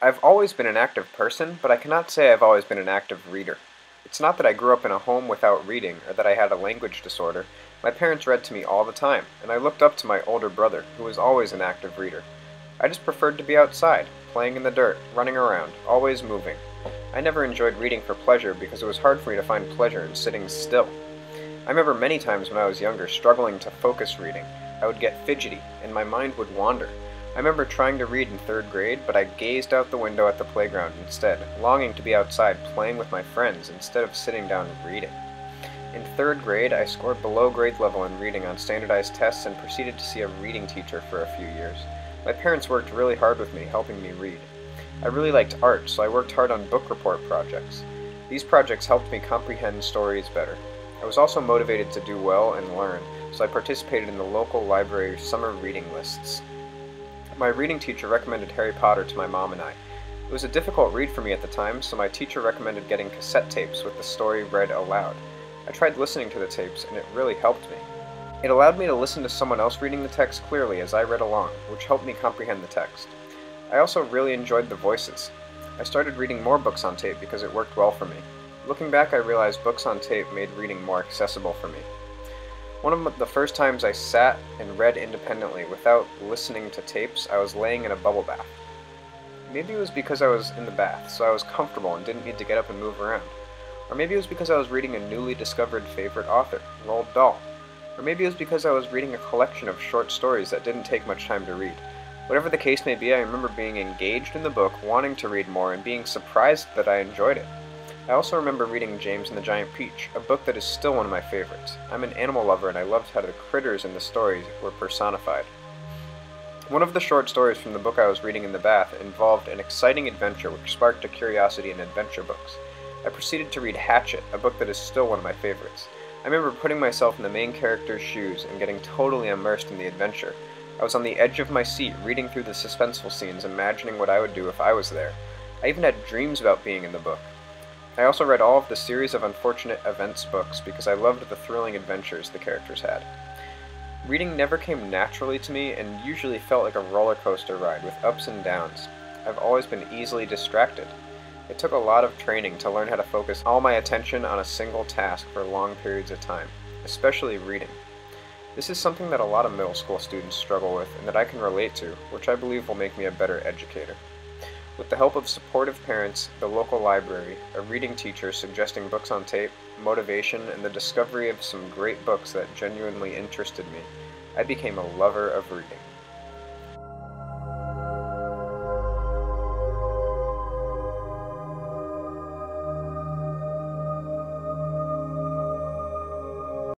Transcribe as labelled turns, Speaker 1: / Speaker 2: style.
Speaker 1: I've always been an active person, but I cannot say I've always been an active reader. It's not that I grew up in a home without reading, or that I had a language disorder. My parents read to me all the time, and I looked up to my older brother, who was always an active reader. I just preferred to be outside, playing in the dirt, running around, always moving. I never enjoyed reading for pleasure because it was hard for me to find pleasure in sitting still. I remember many times when I was younger struggling to focus reading. I would get fidgety, and my mind would wander. I remember trying to read in third grade, but I gazed out the window at the playground instead, longing to be outside playing with my friends instead of sitting down and reading. In third grade, I scored below grade level in reading on standardized tests and proceeded to see a reading teacher for a few years. My parents worked really hard with me, helping me read. I really liked art, so I worked hard on book report projects. These projects helped me comprehend stories better. I was also motivated to do well and learn, so I participated in the local library summer reading lists. My reading teacher recommended Harry Potter to my mom and I. It was a difficult read for me at the time, so my teacher recommended getting cassette tapes with the story read aloud. I tried listening to the tapes, and it really helped me. It allowed me to listen to someone else reading the text clearly as I read along, which helped me comprehend the text. I also really enjoyed the voices. I started reading more books on tape because it worked well for me. Looking back, I realized books on tape made reading more accessible for me. One of the first times I sat and read independently without listening to tapes, I was laying in a bubble bath. Maybe it was because I was in the bath, so I was comfortable and didn't need to get up and move around. Or maybe it was because I was reading a newly discovered favorite author, Roald Dahl. Or maybe it was because I was reading a collection of short stories that didn't take much time to read. Whatever the case may be, I remember being engaged in the book, wanting to read more, and being surprised that I enjoyed it. I also remember reading James and the Giant Peach, a book that is still one of my favorites. I'm an animal lover and I loved how the critters in the stories were personified. One of the short stories from the book I was reading in the bath involved an exciting adventure which sparked a curiosity in adventure books. I proceeded to read Hatchet, a book that is still one of my favorites. I remember putting myself in the main character's shoes and getting totally immersed in the adventure. I was on the edge of my seat, reading through the suspenseful scenes, imagining what I would do if I was there. I even had dreams about being in the book. I also read all of the series of Unfortunate Events books because I loved the thrilling adventures the characters had. Reading never came naturally to me and usually felt like a roller coaster ride with ups and downs. I've always been easily distracted. It took a lot of training to learn how to focus all my attention on a single task for long periods of time, especially reading. This is something that a lot of middle school students struggle with and that I can relate to, which I believe will make me a better educator. With the help of supportive parents, the local library, a reading teacher suggesting books on tape, motivation, and the discovery of some great books that genuinely interested me, I became a lover of reading.